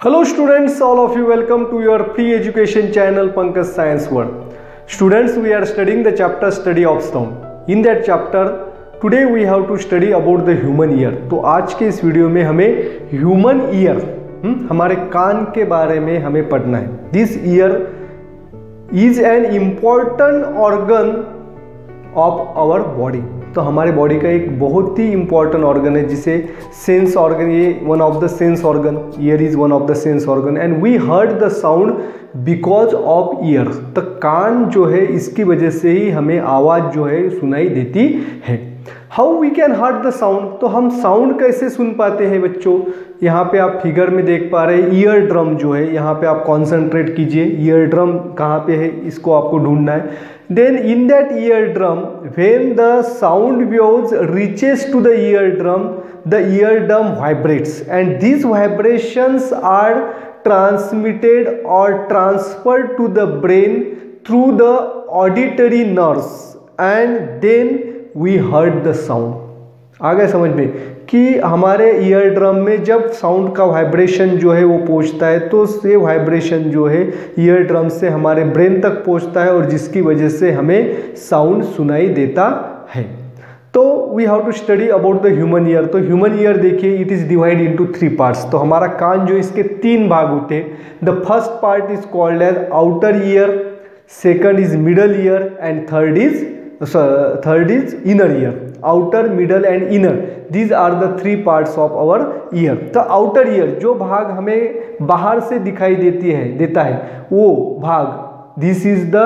Hello students all of you welcome to your free education channel Pankaj science world students we are studying the chapter study of stone in that chapter today we have to study about the human ear तो आज के इस video में हमें human ear हमारे कान के बारे में हमें पढ़ना है। This ear is an important organ of our body तो हमारे बॉडी का एक बहुत ही इंपॉर्टेंट ऑर्गन है, जिसे सेंस ऑर्गन ये one of the sense organ ear is one of the sense organ and we heard the sound because of ear तो कान जो है, इसकी वजह से ही हमें आवाज़ जो है सुनाई देती है। How we can heard the sound तो हम साउंड कैसे सुन पाते हैं बच्चों? यहाँ पे आप फिगर में देख पा रहे हैं ईयर ड्रम जो है, यहाँ पे आप कॉन्सेंट्रेट कीजिए। ईयर ड्रम कहाँ पे है? इसको आपको ढूंढना है। Then in that ear drum when the sound waves reaches to the ear drum the ear drum vibrates and these vibrations are transmitted और transferred to the brain through the auditory nerves and then we heard the sound आ गया समझ में, कि हमारे year drum में जब sound का वाइब्रेशन जो है वो पहुँचता है तो से वाइब्रेशन जो है ईयर ड्रम से हमारे ब्रेन तक पहुँचता है और जिसकी वजह से हमें साउंड सुनाई देता है। तो we have to study about the human ear तो ह्यूमन ईयर देखिए it is divide into three parts तो हमारा कान जो इसके तीन भाग होते हैं the first part is called as outer ear second is middle ear and third is third is inner ear outer middle and inner these are the three parts of our ear तो outer ear जो भाग हमें बाहर से दिखाई देती है, देता है, वो भाग this is the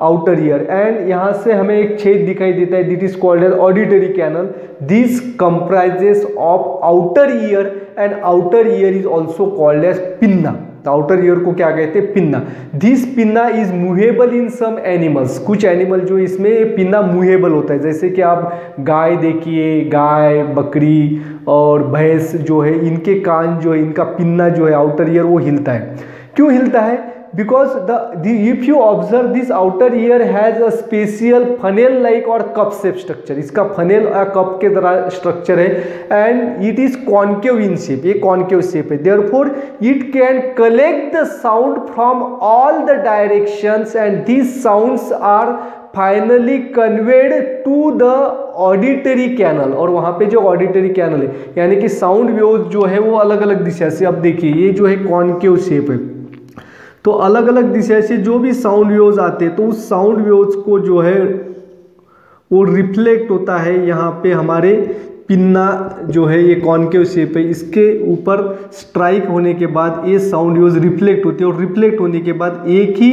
outer ear and यहाँ से हमें एक छेद दिखाई देता है this is called as auditory canal this comprises of outer ear and outer ear is also called as pinna तो आउटर ईयर को क्या कहते हैं? Pinna. This pinna is movable in some animals कुछ एनिमल जो इसमें पिन्ना मूहेबल होता है। जैसे कि आप गाय देखिए, गाय, बकरी और भैंस जो है, इनके कान जो है, इनका पिन्ना जो है आउटर ईयर वो हिलता है। क्यों हिलता है? Because the, the if you observe this outer ear has a special funnel like or cup shape structure इसका funnel या cup के तरह structure है and it is concave in shape ये concave shape है therefore it can collect the sound from all the directions and these sounds are finally conveyed to the auditory canal और वहाँ पे जो ऑडिटरी कैनल है यानी कि साउंड वेव्स जो है वो अलग अलग दिशा से अब देखिए ये जो है कॉन्केव शेप है तो अलग अलग दिशा से जो भी साउंड वेव्स आते हैं तो उस साउंड वेव्स को जो है, वो रिफ्लेक्ट होता है यहाँ पे हमारे पिन्ना जो है, ये कॉन्केव शेप है, इसके ऊपर स्ट्राइक होने के बाद ये साउंड वेव्स रिफ्लेक्ट होती है और रिफ्लेक्ट होने के बाद एक ही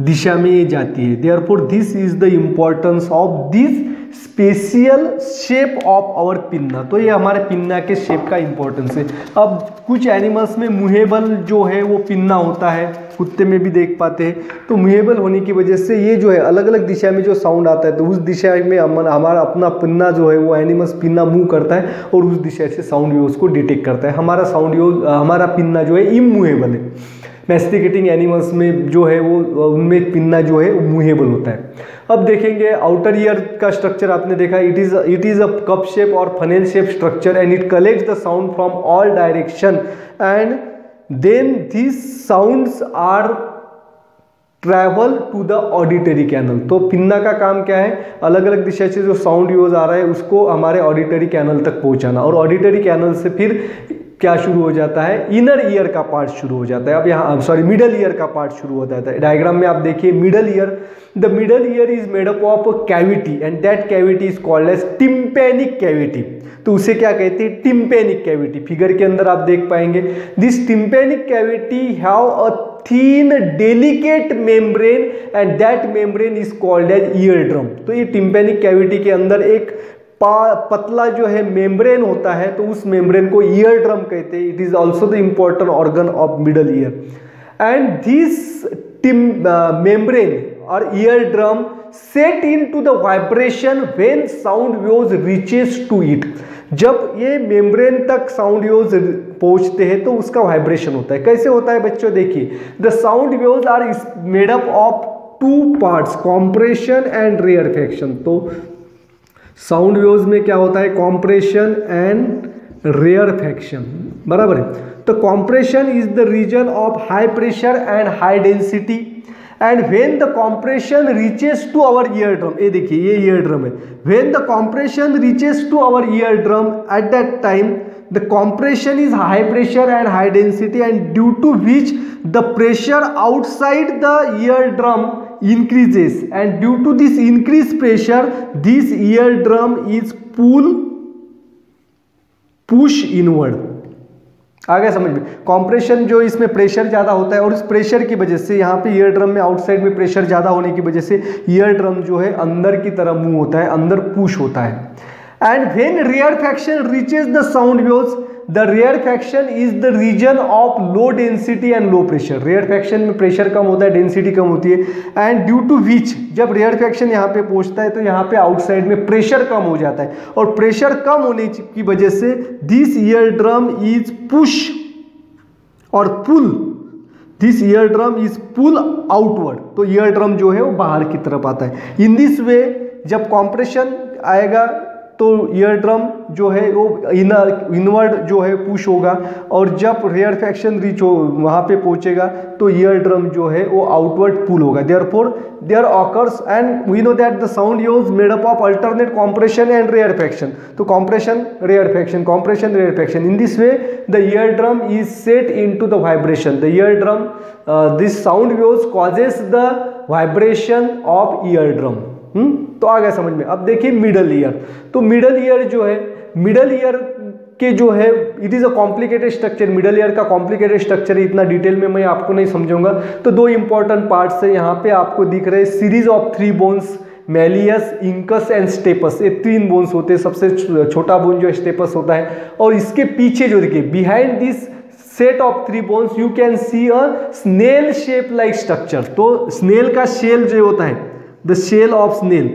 दिशा में ये जाती है। Therefore this is the importance of this special shape of our pinna तो ये हमारे पिन्ना के शेप का इंपॉर्टेंस है। अब कुछ एनिमल्स में मुहेबल जो है, वो पिन्ना होता है। कुत्ते में भी देख पाते हैं। तो मुहेबल होने की वजह से ये जो है अलग अलग दिशा में जो साउंड आता है तो उस दिशा में हम हमारा अपना पिन्ना जो है, वो एनिमल्स पिन्ना मूव करता है और उस दिशा से साउंड वेव्स को डिटेक्ट करता है। हमारा साउंड वेव हमारा पिन्ना जो है इमूवेबल है। मैस्टिकेटिंग एनिमल्स में जो है, वो, उनमें पिन्ना जो है मूवेबल होता है। अब देखेंगे आउटर ईयर का स्ट्रक्चर आपने देखा it is it is a cup shape और funnel shape structure and it collects the sound from all direction and then this sounds are travel to the auditory canal तो pinna का काम क्या है? अलग अलग दिशा से जो साउंड यूज़ आ रहा है, उसको हमारे ऑडिटरी कैनल तक पहुंचाना और ऑडिटरी कैनल से फिर क्या शुरू हो जाता है? इनर ईयर का पार्ट शुरू हो जाता है। अब यहाँ सॉरी मिडल ईयर का पार्ट शुरू हो जाता है। डायग्राम में आप देखिए middle ear the middle ear is made up of cavity and that cavity is called as tympanic cavity तो उसे क्या कहते हैं? टिम्पेनिक कैविटी फिगर के अंदर आप देख पाएँगे। This tympanic cavity have a thin delicate membrane and that membrane is called as ear drum तो ये टिम्पेनिक कैविटी के अंदर एक पतला जो है मेम्ब्रेन होता है तो उस मेम्ब्रेन को ईयर ड्रम कहते हैं. It is also the important organ of middle ear and this Tim membrane और ear drum set in to the vibration when sound waves reaches to it जब ये मेम्ब्रेन तक साउंड वेव्स पहुँचते हैं तो उसका वाइब्रेशन होता है. कैसे होता है बच्चों? देखिए the sound waves are made up of two parts compression and rarefaction तो साउंड वेव्स में क्या होता है? कॉम्प्रेशन एंड रेयर फैक्शन बराबर है? तो compression is the region of high pressure and high density. And when the compression reaches to our ear drum ये देखिए, ये ईयर ड्रम है। When the compression reaches to our ear drum at that time the compression is high pressure and high density and due to which the pressure outside the ear drum increases and due to this increased pressure, this eardrum is pull, push inward. आ गया समझ में। Compression जो इसमें pressure ज़्यादा होता है और इस प्रेशर की वजह से यहाँ पे ईयर ड्रम में आउटसाइड में प्रेशर ज़्यादा होने की वजह से ईयर ड्रम जो है अंदर की तरफ़ मूव होता है, अंदर पुश होता है। And when rarefaction reaches the sound waves the rarefaction is the region of low density and low pressure rarefaction में प्रेशर कम होता है डेंसिटी कम होती है। एंड ड्यू टू विच जब रेयर फैक्शन यहाँ पे पहुँचता है तो यहाँ पे आउटसाइड में प्रेशर कम हो जाता है। और प्रेशर कम होने की वजह से this ear drum is push और pull this ear drum is pull outward तो ईयर ड्रम जो है, वो बाहर की तरफ़ आता है। इन दिस वे जब कॉम्प्रेशन आएगा तो ईयर ड्रम जो है वो इनर इनवर्ड जो है पुश होगा और जब रेयर फैक्शन रीच हो, वहाँ पे पहुँचेगा तो ईयर ड्रम जो है वो आउटवर्ड पुल होगा। Therefore there occurs and we know that the sound waves made up of alternate compression and rarefaction तो compression rarefaction compression rarefaction in this way the ear drum is set in to the vibration the ear drum this sound waves causes the vibration of ear drum हम्म? तो आ गया समझ में। अब देखिए middle ear तो middle ear जो है मिडल ईयर के जो है it is a complicated structure middle ear का कॉम्प्लिकेटेड स्ट्रक्चर है, इतना डिटेल में मैं आपको नहीं समझूँगा तो दो इंपॉर्टेंट पार्ट्स है यहाँ पे, आपको दिख रहे series of three bones malleus incus and stapes ये तीन बोन्स होते हैं, सबसे छोटा बोन जो स्टेपस होता है। और इसके पीछे जो देखिए behind this set of three bones you can see a snail shape like structure तो स्नेल का शेल जो होता है the shell of snail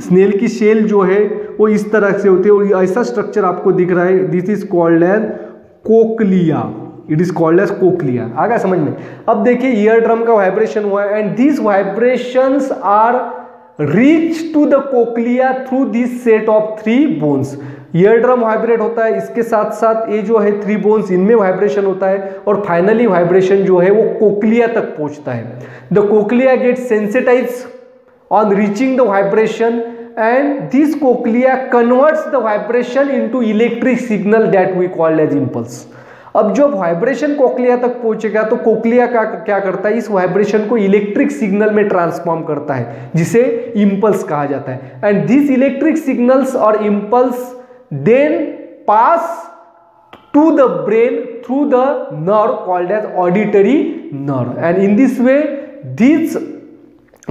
snail की शेल जो है, वो इस तरह से होती है और ऐसा स्ट्रक्चर आपको दिख रहा है this is called as cochlea it is called as cochlea आ गया समझ में? अब देखिए ईयर ड्रम का वाइब्रेशन हुआ है and this vibration are reach to the cochlea through this set of three bones ear drum vibrate होता है, इसके साथ साथ ये जो है थ्री बोन्स इनमें वाइब्रेशन होता है, और फाइनली वाइब्रेशन जो है, वो कोकलिया तक पहुँचता है। The cochlea get sensitize on reaching the vibration, and this cochlea converts the vibration into electric signal that we call as impulse. अब जब वाइब्रेशन कोकलिया तक पहुंचेगा तो कोकलिया का क्या करता है? इस वाइब्रेशन को इलेक्ट्रिक सिग्नल में ट्रांसफॉर्म करता है, जिसे इम्पल्स कहा जाता है। एंड दिस इलेक्ट्रिक सिग्नल्स और impulse then pass to the brain through the nerve called as auditory nerve and in this way this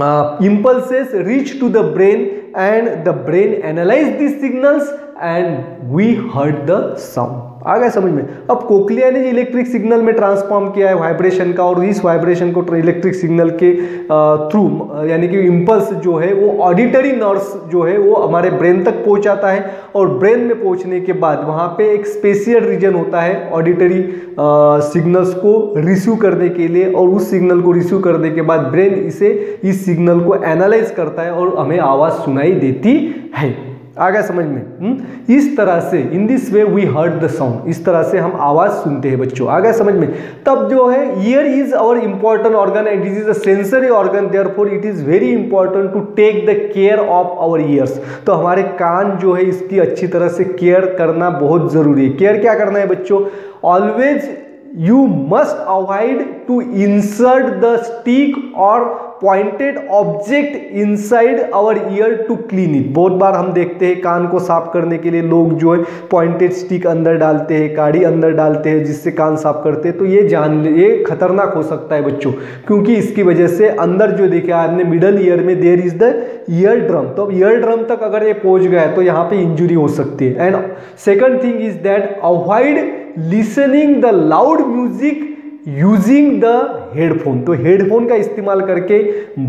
uh, impulses reach to the brain and the brain analyze these signals and we heard the sound. आ गया समझ में? अब cochlea ने जो electric signal में transform किया है वाइब्रेशन का और इस वाइब्रेशन को इलेक्ट्रिक सिग्नल के थ्रू यानी कि इम्पल्स जो है, वो ऑडिटरी नर्व्स जो है, वो हमारे ब्रेन तक पहुंचाता है और ब्रेन में पहुँचने के बाद वहाँ पे एक स्पेशियल रीजन होता है ऑडिटरी सिग्नल्स को रिसीव करने के लिए और उस सिग्नल को रिसीव करने के बाद ब्रेन इसे, इस सिग्नल को एनालाइज करता है और हमें आवाज़ सुनाई देती है। आ गया समझ में हुँ? हम्म? इस तरह से in this way we heard the sound इस तरह से हम आवाज़ सुनते हैं बच्चों। आ गया समझ में, तब जो है ear is our important organ and it is a sensory organ therefore it is very important to take the care of our ears तो हमारे कान जो है, इसकी अच्छी तरह से केयर करना बहुत ज़रूरी है। केयर क्या करना है बच्चों? Always you must avoid to insert the stick और pointed object inside our ear to clean it बहुत बार हम देखते हैं कान को साफ़ करने के लिए लोग जो है पॉइंटेड स्टिक अंदर डालते हैं काड़ी अंदर डालते हैं जिससे कान साफ़ करते हैं। तो ये जान, ये खतरनाक हो सकता है बच्चों, क्योंकि इसकी वजह से अंदर जो देखा आपने मिडल ईयर में there is the ear drum तो ईयर ड्रम तक अगर ये पहुँच गया है तो यहाँ पे इंजुरी हो सकती है। And second thing is that avoid listening the loud music using the headphone तो हेडफोन का इस्तेमाल करके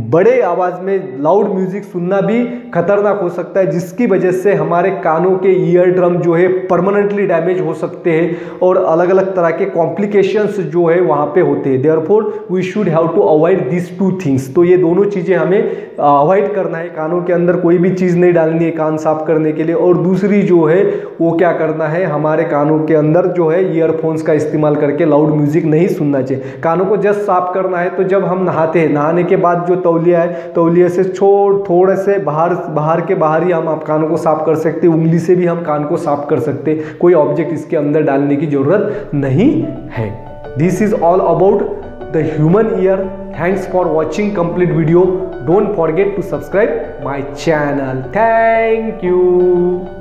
बड़े आवाज़ में लाउड म्यूज़िक सुनना भी खतरनाक हो सकता है, जिसकी वजह से हमारे कानों के ईयर ड्रम जो है परमानेंटली डैमेज हो सकते हैं और अलग अलग तरह के कॉम्प्लिकेशंस जो है वहाँ पे होते हैं। Therefore we should have to avoid this two things तो ये दोनों चीज़ें हमें अवॉइड करना है कानों के अंदर, कोई भी चीज़ नहीं डालनी है कान साफ़ करने के लिए। और दूसरी जो है, वो क्या करना है, हमारे कानों के अंदर जो है ईयरफोन्स का इस्तेमाल करके लाउड म्यूज़िक नहीं सुनना चाहिए। कानों को जस्ट साफ़ करना है तो जब हम नहाते हैं, नहाने के बाद जो तौलिया है, तौलिया से छोड़, थोड़े से बाहर बाहर के बाहर ही हम आप कानों को साफ़ कर सकते उंगली से भी हम कान को साफ़ कर सकते कोई ऑब्जेक्ट इसके अंदर डालने की ज़रूरत नहीं है। This is all about the human ear thanks for watching complete video don't forget to subscribe my channel thank you.